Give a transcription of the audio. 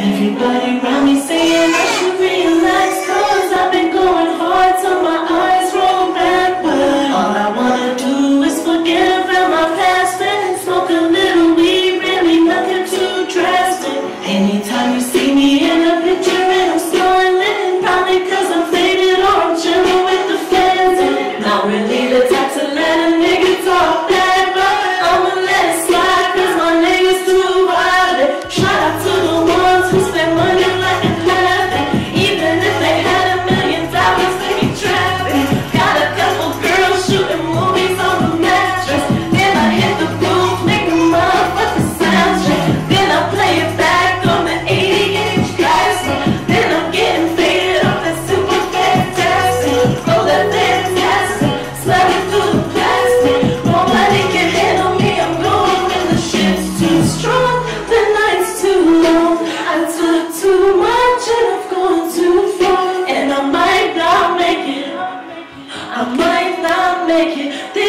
Everybody around me saying I should relax Cause I've been going hard till my eyes roll backward All I wanna do is forget about my past and Smoke a little weed, really nothing too drastic. Anytime you see take it.